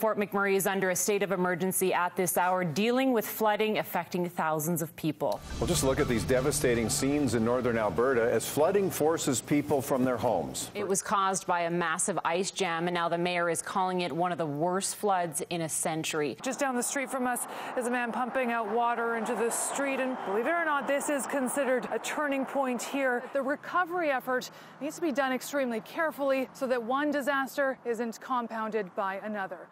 Fort McMurray is under a state of emergency at this hour, dealing with flooding affecting thousands of people. Well, just look at these devastating scenes in northern Alberta as flooding forces people from their homes. It was caused by a massive ice jam, and now the mayor is calling it one of the worst floods in a century. Just down the street from us is a man pumping out water into the street, and believe it or not, this is considered a turning point here. The recovery effort needs to be done extremely carefully so that one disaster isn't compounded by another.